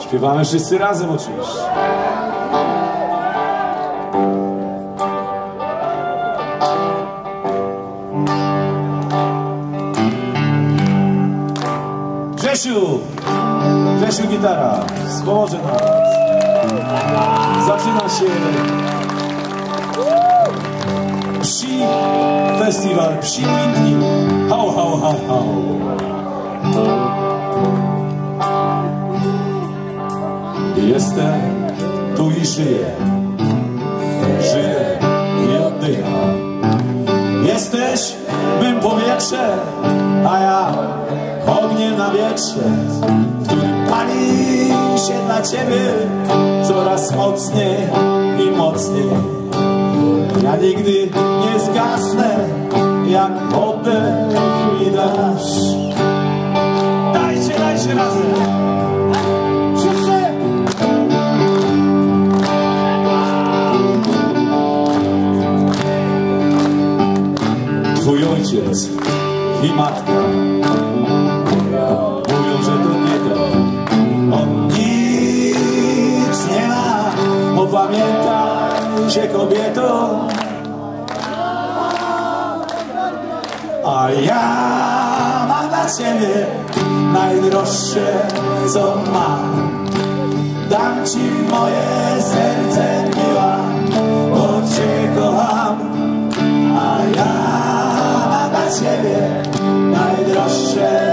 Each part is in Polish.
Śpiewamy wszyscy razem oczywiście. Grzesiu! Grzesiu gitara, wspomoże nas. Zaczyna się Psi Festiwal Psi Dni. Jestem tu i żyję. Żyję i oddycham. Jesteś mym powietrze, a ja ogniem na wietrze, który pali się dla ciebie coraz mocniej i mocniej. Ja nigdy nie zgasnę, jak oddech mi dasz. Dajcie, dajcie razem! Twój ojciec i matka mówią, że to nie to. On nic nie ma, opamiętaj się kobieto. A ja mam dla ciebie najdroższe, co mam. Dam ci moje serce miła, bo cię kocham. A ja mam dla ciebie najdroższe,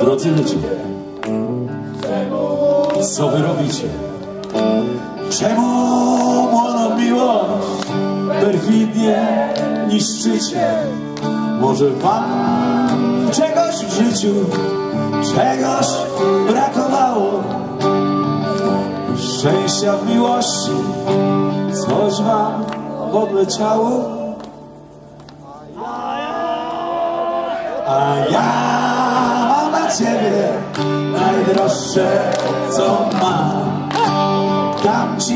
drodzy ludzie, co wy robicie? Czemu młodą miłość perfidnie niszczycie? Może wam czegoś w życiu, czegoś brakowało? Szczęścia w miłości, coś wam odleciało? A ja ciebie najdroższe, co mam. Dam ci